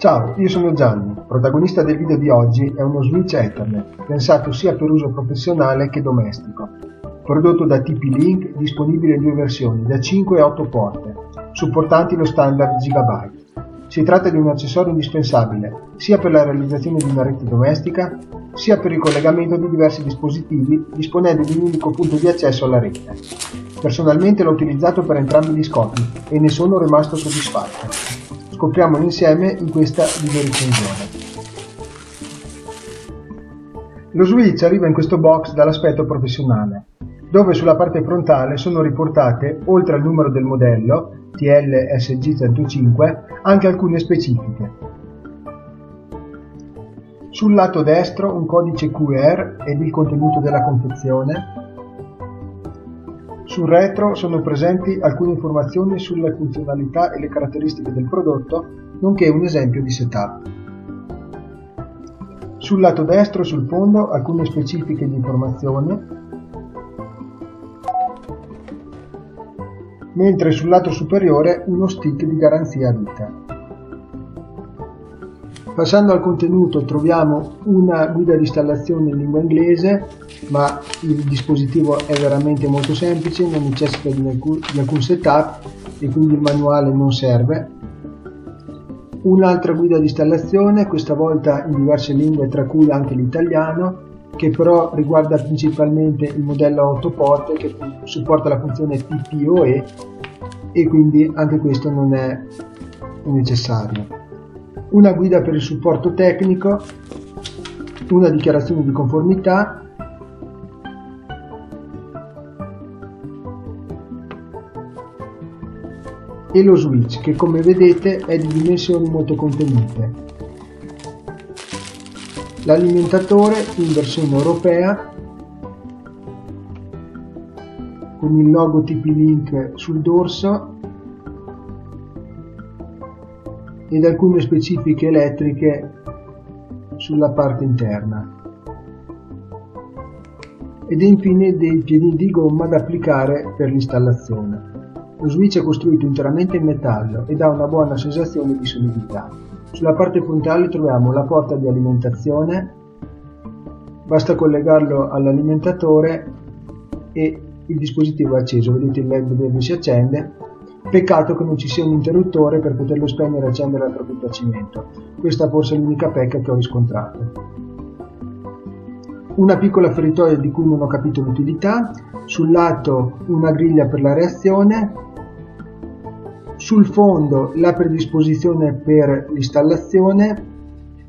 Ciao, io sono Gianni, protagonista del video di oggi è uno switch Ethernet, pensato sia per uso professionale che domestico. Prodotto da TP-Link, disponibile in due versioni, da 5 e 8 porte, supportanti lo standard Gigabyte. Si tratta di un accessorio indispensabile sia per la realizzazione di una rete domestica, sia per il collegamento di diversi dispositivi disponendo di un unico punto di accesso alla rete. Personalmente l'ho utilizzato per entrambi gli scopi e ne sono rimasto soddisfatto. Scopriamolo insieme in questa video recensione. Lo switch arriva in questo box dall'aspetto professionale, dove sulla parte frontale sono riportate, oltre al numero del modello, TLSG105, anche alcune specifiche. Sul lato destro un codice QR ed il contenuto della confezione, sul retro sono presenti alcune informazioni sulle funzionalità e le caratteristiche del prodotto, nonché un esempio di setup. Sul lato destro sul fondo alcune specifiche di informazione, mentre sul lato superiore uno stick di garanzia a vita. Passando al contenuto troviamo una guida di installazione in lingua inglese, ma il dispositivo è veramente molto semplice, non necessita di alcun, di alcun setup e quindi il manuale non serve. Un'altra guida di installazione, questa volta in diverse lingue tra cui anche l'italiano, che però riguarda principalmente il modello 8 porte che supporta la funzione PPOE e quindi anche questo non è necessario una guida per il supporto tecnico, una dichiarazione di conformità, e lo switch che come vedete è di dimensioni molto contenute. L'alimentatore in versione europea con il logo TP-Link sul dorso ed alcune specifiche elettriche sulla parte interna ed infine dei piedini di gomma da applicare per l'installazione. Lo switch è costruito interamente in metallo ed ha una buona sensazione di solidità. Sulla parte frontale troviamo la porta di alimentazione, basta collegarlo all'alimentatore e il dispositivo è acceso, vedete il led verde si accende Peccato che non ci sia un interruttore per poterlo spegnere e accendere al proprio piacimento. Questa forse è l'unica pecca che ho riscontrato. Una piccola feritoia di cui non ho capito l'utilità, sul lato una griglia per la reazione, sul fondo la predisposizione per l'installazione,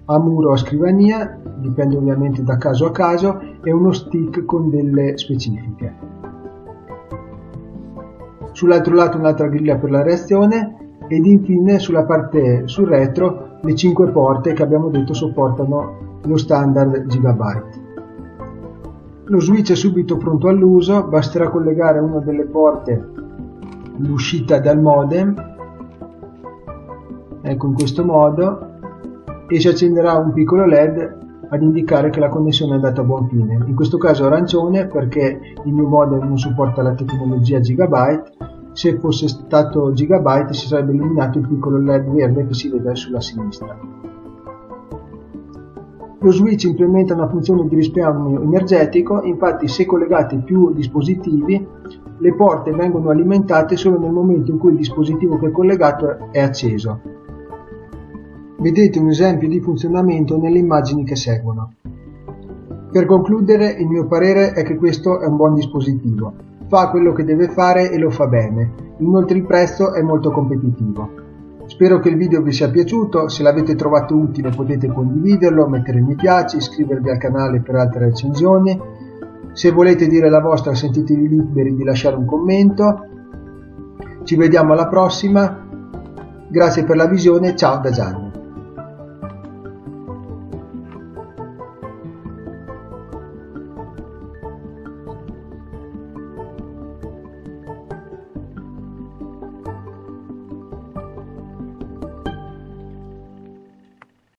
a muro o a scrivania, dipende ovviamente da caso a caso, e uno stick con delle specifiche sull'altro lato un'altra griglia per la reazione ed infine sulla parte sul retro le 5 porte che abbiamo detto supportano lo standard Gigabyte. Lo switch è subito pronto all'uso, basterà collegare una delle porte l'uscita dal modem, ecco in questo modo, e si accenderà un piccolo led ad indicare che la connessione è andata a buon fine. In questo caso arancione perché il mio modem non supporta la tecnologia Gigabyte se fosse stato Gigabyte si sarebbe illuminato il piccolo LED verde che si vede sulla sinistra. Lo switch implementa una funzione di risparmio energetico, infatti se collegate più dispositivi le porte vengono alimentate solo nel momento in cui il dispositivo che è collegato è acceso. Vedete un esempio di funzionamento nelle immagini che seguono. Per concludere, il mio parere è che questo è un buon dispositivo fa quello che deve fare e lo fa bene. Inoltre il prezzo è molto competitivo. Spero che il video vi sia piaciuto, se l'avete trovato utile potete condividerlo, mettere mi piace, iscrivervi al canale per altre recensioni. Se volete dire la vostra sentitevi liberi di lasciare un commento. Ci vediamo alla prossima, grazie per la visione, ciao da Gianni.